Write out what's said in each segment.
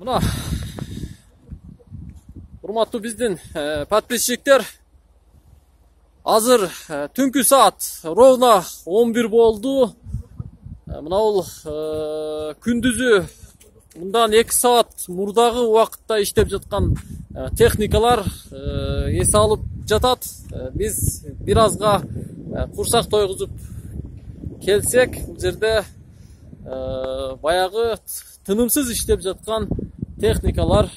мына урматтуу биздин подписчиктер азыр түнкү саат ровно он бир болду мына бул күндүзү мындан эки саат мурдагы убакытта иштеп жаткан техникалар эс алып жатат биз бир азга курсак тойгузуп келсек бул жерде баягы тынымсыз иштеп жаткан техникалар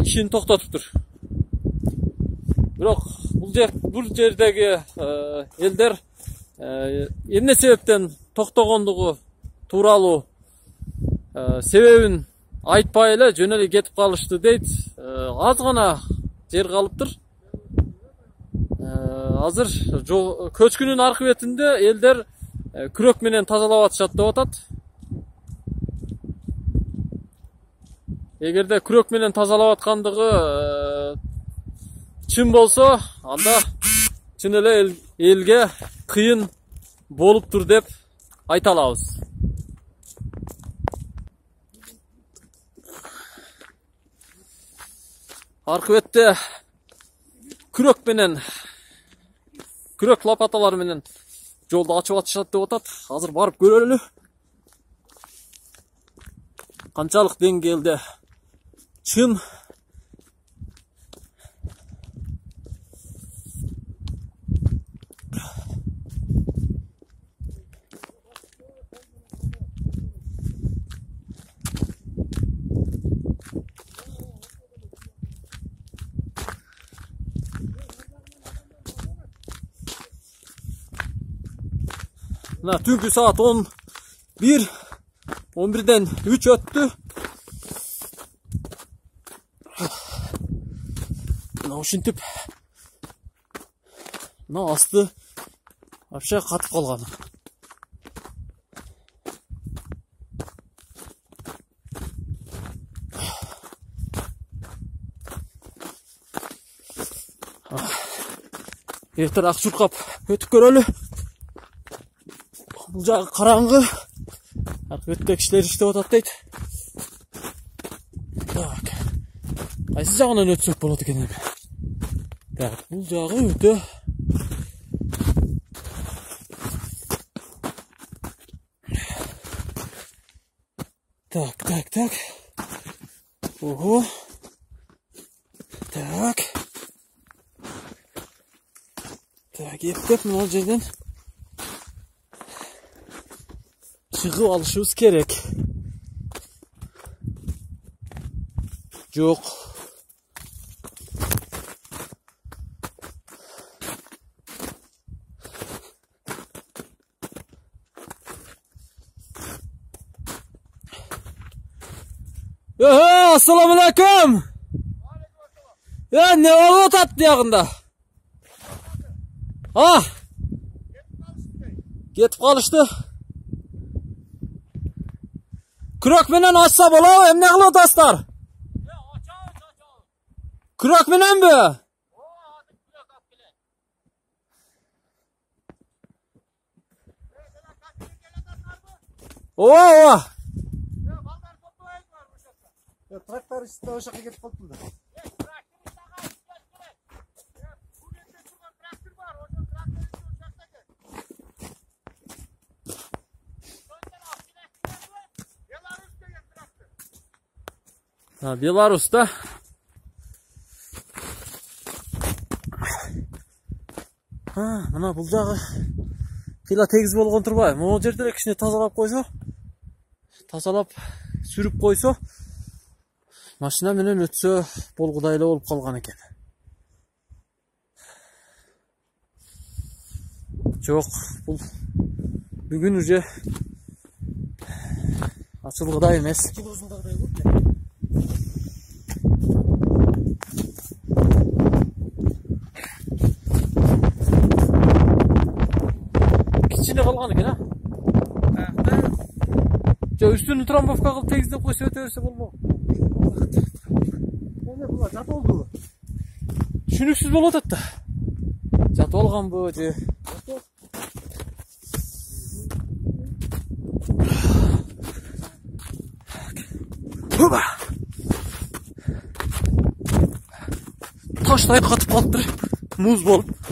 ишин токтотуптур бирок бул жер бул жердеги элдер эмне себептен токтогондугу тууралуу себебин айтпай эле жөн эле кетип калышты дейт аз гана жер калыптыр азыр көчкүнүн аркы бетинде элдер күрөк менен тазалап атышат деп атат эгерде күрөк менен тазалап аткандыгы чын болсо анда чын эле элге кыйын болуптур деп айта алабыз аркы бетте күрөк менен күрөк лопаталар менен жолду ачып атышат деп атат. Азыр барып көрөлү. Канчалык деңгээлде чын мына түнкү саат он бир он бирден үч өттү мына ушинтип мына асты вообще катып калган эртең ак чуркап өтүп көрөлү бул жагы караңгы аркы бетте кишилер иштеп атат дейт так. Кайсы жагынан өтсөк болот экен эми так бул жагы өтө так так так. Ого. Так. Так ептеп мына жерден чыгып алышыбыз керек жок ассаламу алейкум е эмне болуп атат биягында а кетип калышты күрөк менен ачса болобу эмне кылып атасыздар күрөк мененби ооба ооба тракторист да ошол жака кетип калыптыр да беларуста мына бул жагы кыйла тегиз болгон турбайбы могу жерде эле кичине тазалап койсо тазалап сүрүп койсо машина менен өтсө болгудай эле болуп калган экен жок бул бүгүн уже ачылгыдай эмес кичине калган экен а жок үстүнү трамбовка кылып тегиздеп койсо өтө эми буга жатып болдубу түшүнүксүз болуп атат да жат болгонбу же Хуба! Тоштай қатып қалыптыр. Мұз болып.